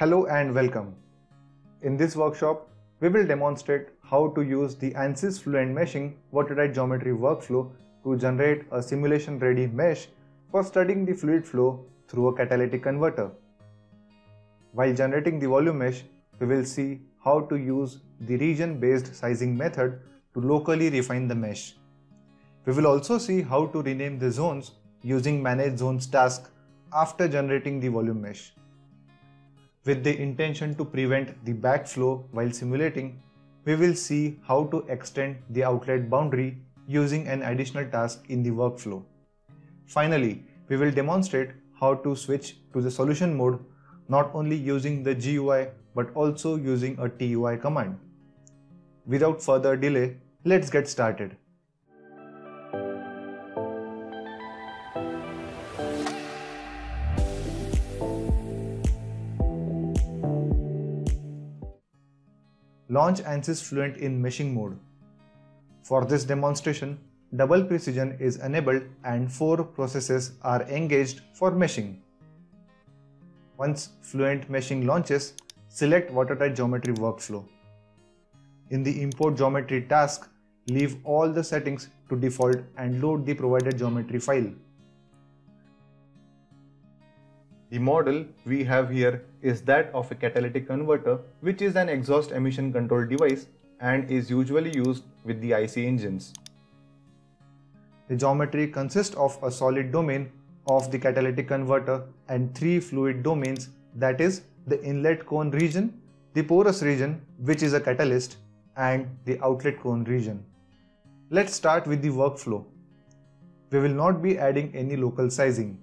Hello and welcome. In this workshop, we will demonstrate how to use the ANSYS Fluent Meshing watertight geometry workflow to generate a simulation-ready mesh for studying the fluid flow through a catalytic converter. While generating the volume mesh, we will see how to use the region-based sizing method to locally refine the mesh. We will also see how to rename the zones using manage zones task after generating the volume mesh. With the intention to prevent the backflow while simulating, we will see how to extend the outlet boundary using an additional task in the workflow. Finally, we will demonstrate how to switch to the solution mode not only using the GUI but also using a TUI command. Without further delay, let's get started. Launch ANSYS Fluent in meshing mode. For this demonstration, double precision is enabled and four processes are engaged for meshing. Once Fluent meshing launches, select Watertight Geometry workflow. In the Import Geometry task, leave all the settings to default and load the provided geometry file. The model we have here is that of a catalytic converter which is an exhaust emission control device and is usually used with the IC engines. The geometry consists of a solid domain of the catalytic converter and three fluid domains that is the inlet cone region, the porous region which is a catalyst and the outlet cone region. Let's start with the workflow. We will not be adding any local sizing.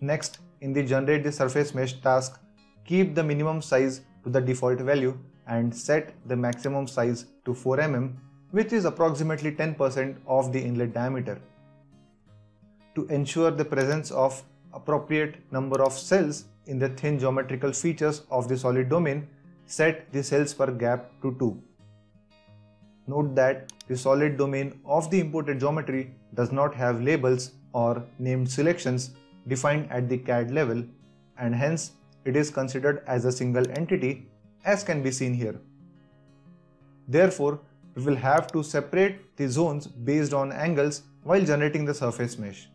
Next, in the generate the surface mesh task, keep the minimum size to the default value and set the maximum size to 4 mm which is approximately 10% of the inlet diameter. To ensure the presence of appropriate number of cells in the thin geometrical features of the solid domain, set the cells per gap to 2. Note that the solid domain of the imported geometry does not have labels or named selections defined at the CAD level and hence it is considered as a single entity as can be seen here. Therefore, we will have to separate the zones based on angles while generating the surface mesh.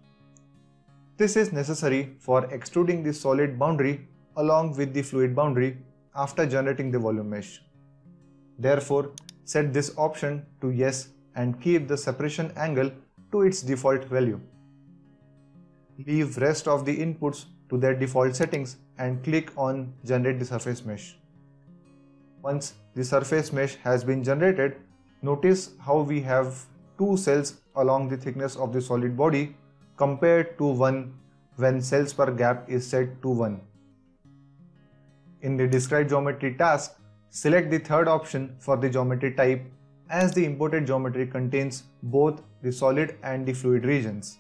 This is necessary for extruding the solid boundary along with the fluid boundary after generating the volume mesh. Therefore, set this option to yes and keep the separation angle to its default value. Leave rest of the inputs to their default settings and click on generate the surface mesh. Once the surface mesh has been generated, notice how we have two cells along the thickness of the solid body compared to one when cells per gap is set to 1. In the describe geometry task, select the third option for the geometry type as the imported geometry contains both the solid and the fluid regions.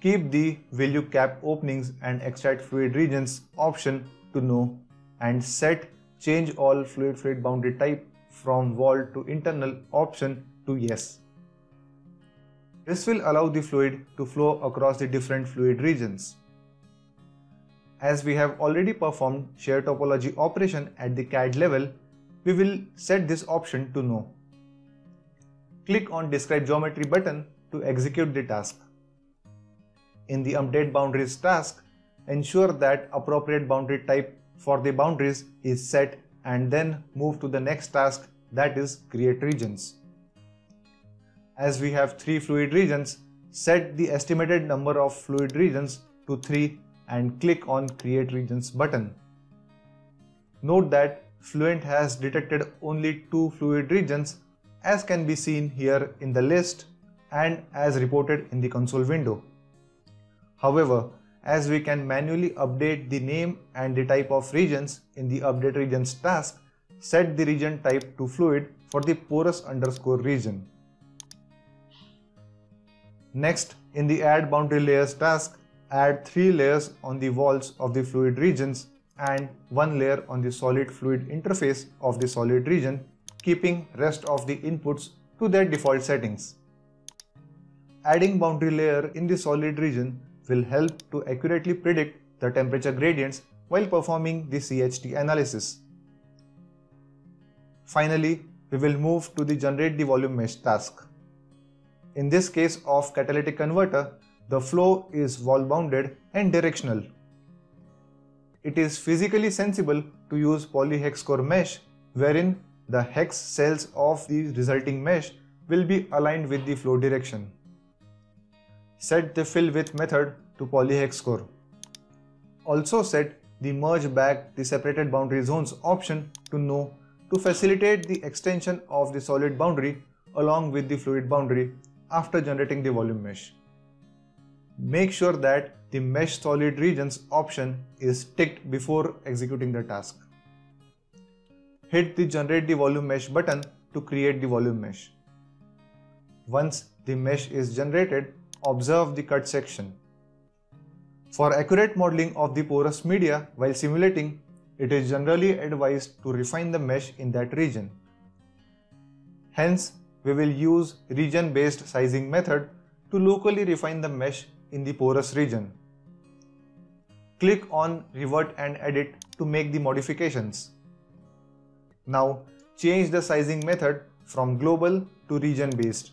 Keep the value cap openings and extract fluid regions option to no and set change all fluid fluid boundary type from wall to internal option to yes. This will allow the fluid to flow across the different fluid regions. As we have already performed share topology operation at the CAD level, we will set this option to no. Click on Describe Geometry button to execute the task. In the Update Boundaries task, ensure that appropriate boundary type for the boundaries is set and then move to the next task that is Create Regions. As we have 3 fluid regions, set the estimated number of fluid regions to 3 and click on Create Regions button. Note that Fluent has detected only two fluid regions as can be seen here in the list and as reported in the console window. However, as we can manually update the name and the type of regions in the update regions task, set the region type to fluid for the porous underscore region. Next, in the add boundary layers task, add 3 layers on the walls of the fluid regions and 1 layer on the solid fluid interface of the solid region, keeping rest of the inputs to their default settings. Adding boundary layer in the solid region will help to accurately predict the temperature gradients while performing the CHT analysis. Finally, we will move to the generate the volume mesh task. In this case of catalytic converter, the flow is wall bounded and directional. It is physically sensible to use polyhex core mesh wherein the hex cells of the resulting mesh will be aligned with the flow direction. Set the fill with method to polyhex. Also set the merge back the separated boundary zones option to no to facilitate the extension of the solid boundary along with the fluid boundary after generating the volume mesh. Make sure that the mesh solid regions option is ticked before executing the task. Hit the generate the volume mesh button to create the volume mesh. Once the mesh is generated, observe the cut section. For accurate modeling of the porous media while simulating, it is generally advised to refine the mesh in that region. Hence, we will use region-based sizing method to locally refine the mesh in the porous region. Click on Revert and Edit to make the modifications. Now, change the sizing method from global to region-based.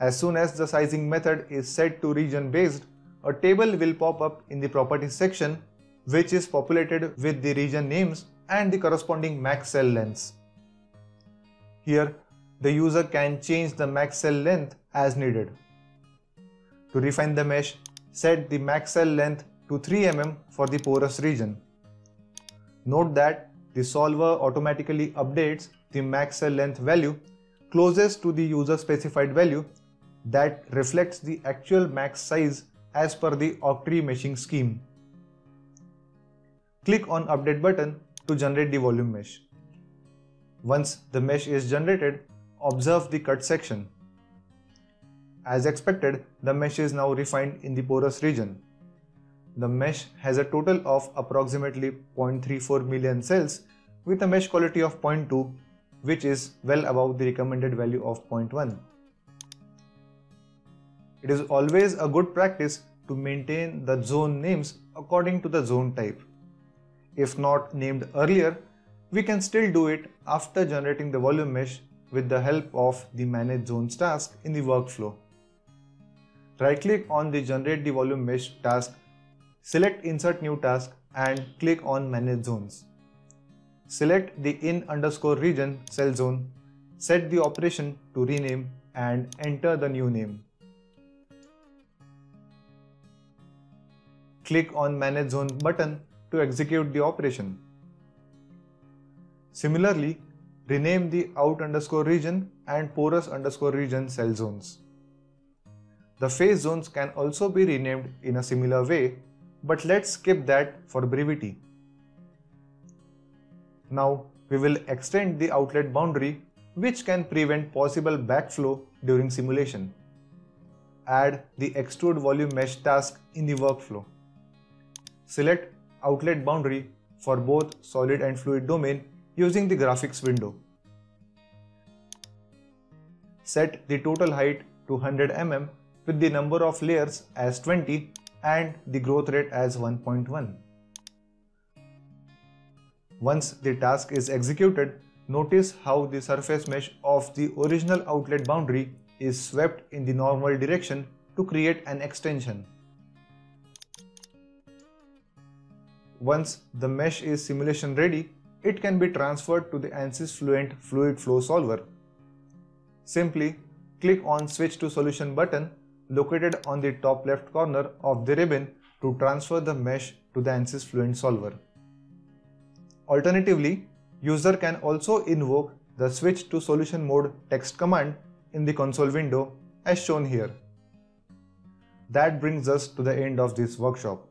As soon as the sizing method is set to region-based, a table will pop up in the Properties section which is populated with the region names and the corresponding max cell lengths. Here, the user can change the max cell length as needed. To refine the mesh, set the max cell length to 3 mm for the porous region. Note that the solver automatically updates the max cell length value closest to the user specified value that reflects the actual max size as per the Octree meshing scheme. Click on update button to generate the volume mesh. Once the mesh is generated, observe the cut section. As expected, the mesh is now refined in the porous region. The mesh has a total of approximately 0.34 million cells with a mesh quality of 0.2 which is well above the recommended value of 0.1. It is always a good practice to maintain the zone names according to the zone type. If not named earlier, we can still do it after generating the volume mesh with the help of the Manage Zones task in the workflow. Right click on the Generate the Volume Mesh task, select Insert New Task and click on Manage Zones. Select the in underscore region cell zone, set the operation to rename and enter the new name. Click on Manage Zone button to execute the operation. Similarly, rename the out underscore region and porous underscore region cell zones. The face zones can also be renamed in a similar way, but let's skip that for brevity. Now we will extend the outlet boundary which can prevent possible backflow during simulation. Add the extrude volume mesh task in the workflow. Select outlet boundary for both solid and fluid domain using the graphics window. Set the total height to 100 mm with the number of layers as 20 and the growth rate as 1.1. Once the task is executed, notice how the surface mesh of the original outlet boundary is swept in the normal direction to create an extension. Once the mesh is simulation ready, it can be transferred to the ANSYS Fluent Fluid Flow Solver. Simply click on Switch to Solution button located on the top left corner of the ribbon to transfer the mesh to the ANSYS Fluent Solver. Alternatively, user can also invoke the Switch to Solution Mode text command in the console window as shown here. That brings us to the end of this workshop.